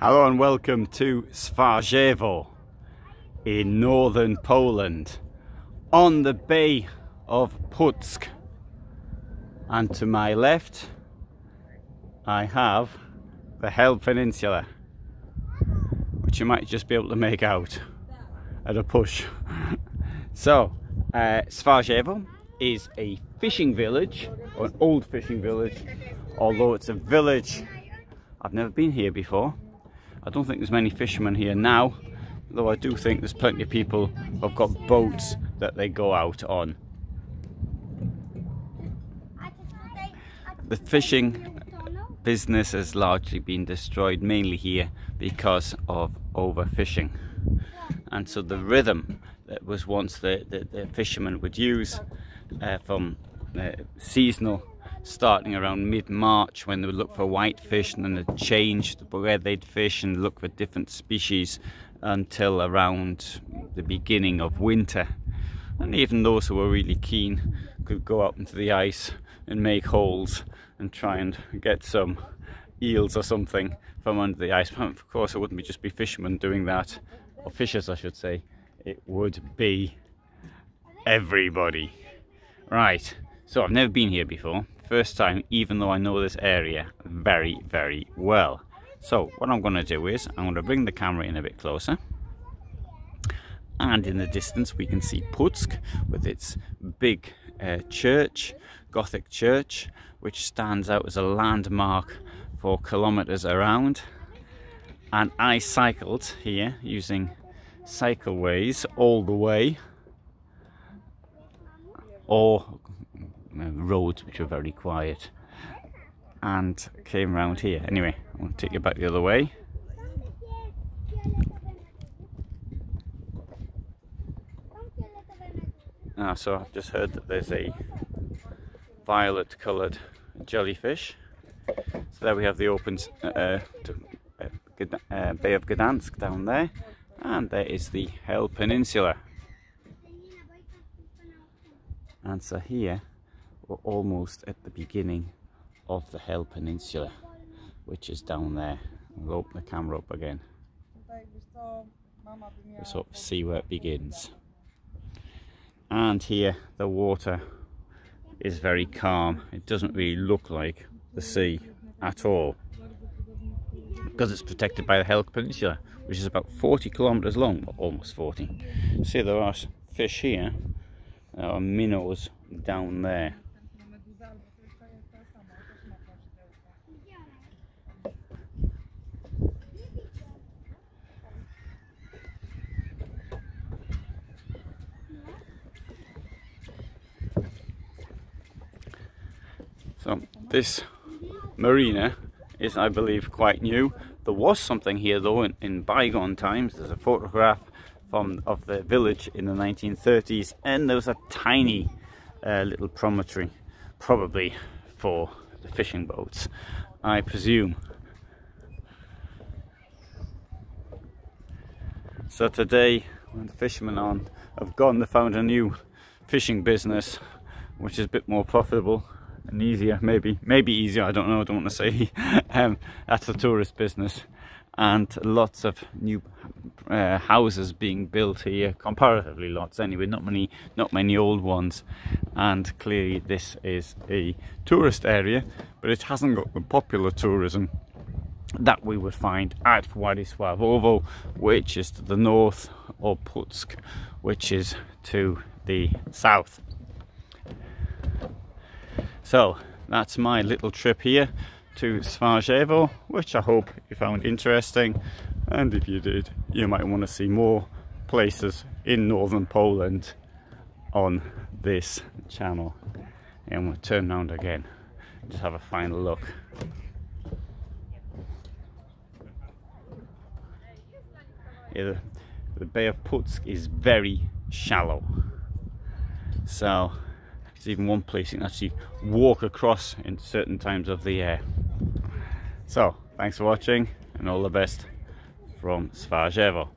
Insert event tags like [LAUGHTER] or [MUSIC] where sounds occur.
Hello and welcome to Swarzewo in northern Poland on the Bay of Puck and to my left I have the Hel Peninsula which you might just be able to make out at a push. [LAUGHS] So uh, Swarzewo is a fishing village an old fishing village although it's a village I've never been here before I don't think there's many fishermen here now, though I do think there's plenty of people who've got boats that they go out on. The fishing business has largely been destroyed mainly here because of overfishing. And so the rhythm that was once the, the, the fishermen would use uh, from uh, seasonal starting around mid-March when they would look for whitefish and then they'd change where they'd fish and look for different species until around the beginning of winter. And even those who were really keen could go out into the ice and make holes and try and get some eels or something from under the ice. But of course, it wouldn't be just be fishermen doing that, or fishers, I should say. It would be everybody. Right, so I've never been here before first time even though I know this area very very well. So what I'm going to do is I'm going to bring the camera in a bit closer. And in the distance we can see Puck with its big uh, church Gothic church which stands out as a landmark for kilometers around. And I cycled here using cycleways all the way. Or roads which were very quiet and came around here. Anyway, I want to take you back the other way. Ah, so I've just heard that there's a violet coloured jellyfish. So there we have the open uh, uh, uh, Bay of Gdansk down there. And there is the Hel Peninsula. And so here we're almost at the beginning of the Hel Peninsula, which is down there. We'll open the camera up again. We'll sort of see where it begins. And here the water is very calm. It doesn't really look like the sea at all because it's protected by the Hel Peninsula which is about 40 kilometers long, almost 40. See there are fish here, there are minnows down there. So this marina is I believe quite new. There was something here though in, in bygone times. There's a photograph from of the village in the 1930s and there was a tiny uh, little promontory probably for the fishing boats I presume. So today when the fishermen on have gone they found a new fishing business which is a bit more profitable and easier maybe maybe easier i don't know i don't want to say. [LAUGHS] Um, that's a tourist business. And lots of new uh, houses being built here comparatively lots anyway not many not many old ones. And clearly this is a tourist area but it hasn't got the popular tourism that we would find at Władysławowo which is to the north or Puck which is to the south so that's my little trip here to Swarzewo, which I hope you found interesting. And if you did, you might want to see more places in northern Poland on this channel. And we'll turn around again, just have a final look. Yeah, the, the Bay of Puck is very shallow. So there's even one place you can actually walk across in certain times of the year. So, thanks for watching and all the best from Swarzewo.